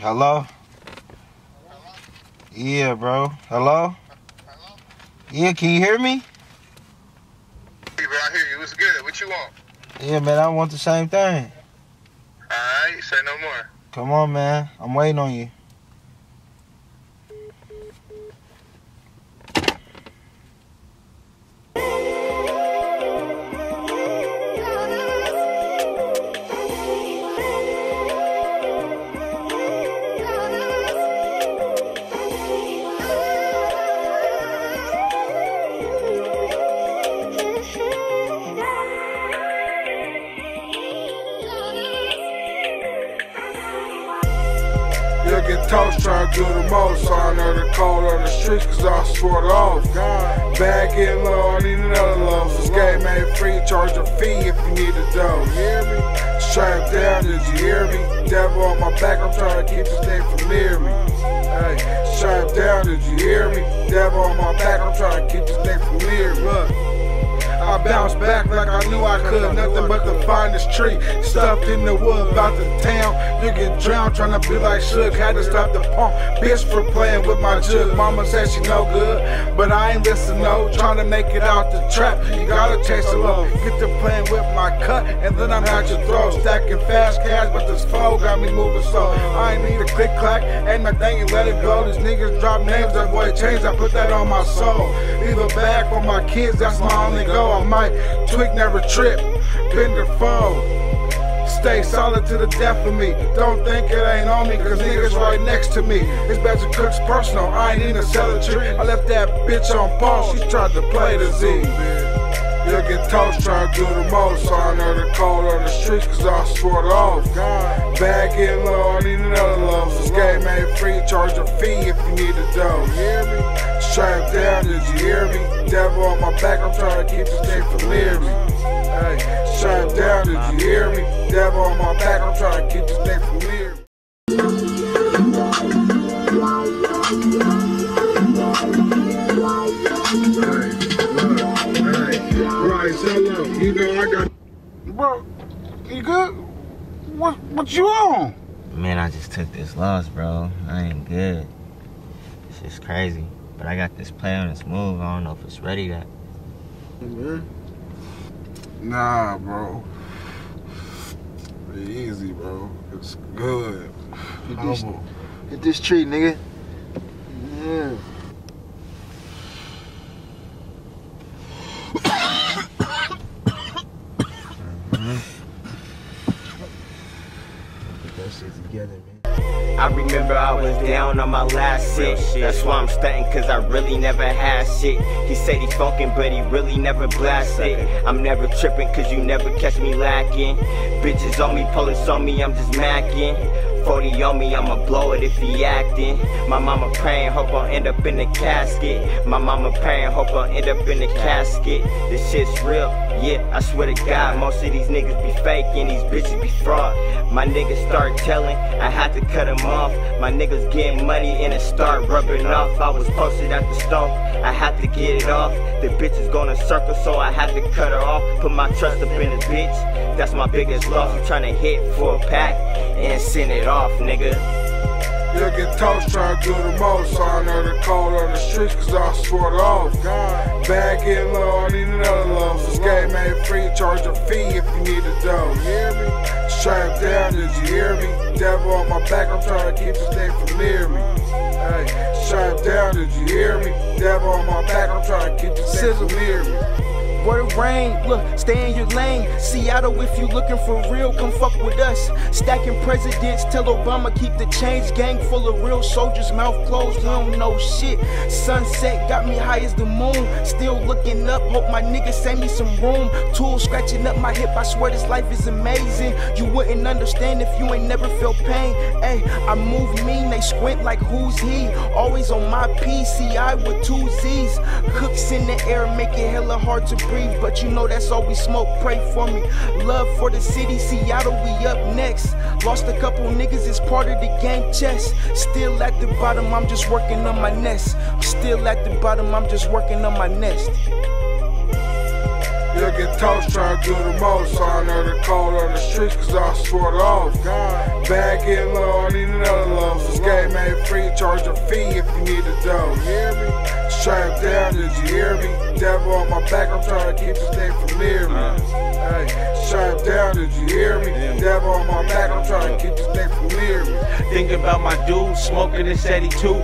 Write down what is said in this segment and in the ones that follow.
Hello? Yeah, bro. Hello? Yeah, can you hear me? Hey, bro, I hear you. What's good? What you want? Yeah, man, I want the same thing. Alright, say no more. Come on, man. I'm waiting on you. Toast trying to do the most. So I know the cold on the streets, cause I swore it off. Bag getting low, I need another low. This game free, charge a fee if you need a me? Strap down, did you hear me? Devil on my back, I'm trying to keep this thing from near me. Hey, strap down, did you hear me? Devil on my back, I'm trying to keep this thing from near me. I bounced back like I knew I could. Nothing but the finest tree. Stuffed in the wood, about the town. You get drowned trying to be like Shook. Had to stop the pump. Bitch for playing with my jug. Mama said she no good, but I ain't listen no. Trying to make it out the trap. You gotta chase the low. Get to playing with my cut, and then I'm at your throat. Stacking fast cash, but this flow got me moving slow. I ain't need a click clack. Ain't my thing and let it go. These niggas drop names, that boy change. I put that on my soul. Leave a bag for my kids, that's my only goal. I might tweak, never trip. Bend the fold. Stay solid to the death of me. Don't think it ain't on me, cause niggas right next to me. It's Badger Cook's personal, I ain't even a tree. I left that bitch on pause, she tried to play the Z. You'll get toast trying to do the most. I know the cold on the streets, cause I swore it off. Bag getting low, I need another low. This game ain't free, charge a fee if you need a dough. You hear me? Strap down, did you hear me? Devil on back, I'm trying to keep this thing from near me. Hey, strap down, did you hear me? Devil on my back, I'm trying to keep this thing from near me. You know I got. Bro, you good? What what you on? Man, I just took this loss, bro. I ain't good. It's just crazy. But I got this play on this move. I don't know if it's ready yet. Mm-hmm. Nah, bro. Easy, bro. It's good. Hit this-. Hit this tree, nigga. Yeah. Mm-hmm. Get that shit together, man. I remember I was down on my last shit. That's why I'm stunting, cause I really never had shit. He said he funkin', but he really never blasted. I'm never tripping, cause you never catch me lacking. Bitches on me, police on me, I'm just macking. 40 on me, I'ma blow it if he acting. My mama praying, hope I'll end up in the casket. My mama praying, hope I'll end up in the casket. This shit's real, yeah, I swear to God. Most of these niggas be fake and these bitches be fraud. My niggas start telling, I had to cut them off. My niggas getting money and it start rubbing off. I was posted at the stone, I had to get it off. The bitch is gonna circle, so I had to cut her off. Put my trust up in the bitch, that's my biggest loss. I'm tryna hit for a pack and send it off, nigga. You'll get toast trying to do the most. So I know the cold on the streets, cause I swore it off. Bag getting low, I need another low. This game ain't free, charge a fee if you need a dough. You hear me? Strap down, did you hear me? Devil on my back, I'm trying to keep this thing from near me. Hey, strap down, did you hear me? Devil on my back, I'm trying to keep this thing from near me. Word rain, look, stay in your lane. Seattle, if you looking for real, come fuck with us. Stacking presidents, tell Obama keep the change. Gang full of real soldiers, mouth closed, don't know shit. Sunset got me high as the moon. Still looking up, hope my niggas send me some room. Tools scratching up my hip, I swear this life is amazing. You wouldn't understand if you ain't never felt pain. Hey, I move mean, they squint like who's he? Always on my PCI with two Z's. Cooks in the air make it hella hard to breathe, but you know that's all we smoke. Pray for me. Love for the city, Seattle, we up next. Lost a couple niggas, it's part of the game chess. Still at the bottom, I'm just working on my nest. Still at the bottom, I'm just working on my nest. You'll get toast trying to do the most. I know the cold of the streets, cause I swear it off. Bag getting low, I need another low. This game ain't free, charge a fee if you need a dough. You hear me? Strap down, did you hear me? Devil on my back, I'm trying to keep this thing from near me. Hey, strap down, did you hear me? Devil on my back, I'm trying to keep this thing from near me. Thinking about my dude, smoking this 82.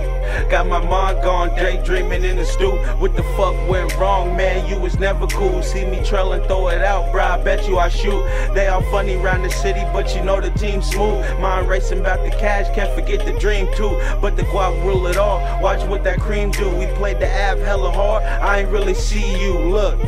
Got my mind gone, daydreaming in the stoop. What the fuck went wrong, man? You was never cool. See me trailing, throw it out, bro. I bet you I shoot. They all funny round the city, but you know the team smooth. Mind racing about the cash, can't forget the dream too. But the guap rule it all. Watch what that cream do. We played the Av hella hard. I ain't really see you. Look.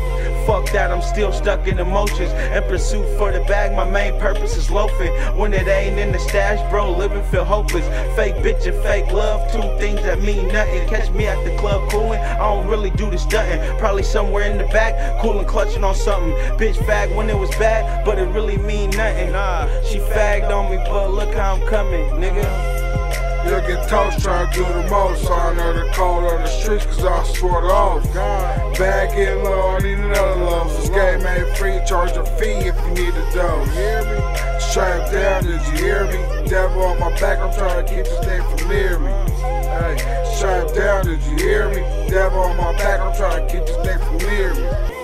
Fuck that, I'm still stuck in emotions. In pursuit for the bag, my main purpose is loafing. When it ain't in the stash, bro, living feel hopeless. Fake bitch and fake love, two things that mean nothing. Catch me at the club cooling, I don't really do the stunting. Probably somewhere in the back, coolin' clutching on something. Bitch fag when it was bad, but it really mean nothing. Nah, she fagged on me, but look how I'm coming, nigga. You'll get toast trying to do the most. I know the cold of the streets, cause I swear it off. Bag getting low, I need another low. This game ain't free, charge a fee if you need a dough. You hear me? Strap down, did you hear me? Devil on my back, I'm trying to keep this thing from near me. Hey, strap down, did you hear me? Devil on my back, I'm trying to keep this thing from near me.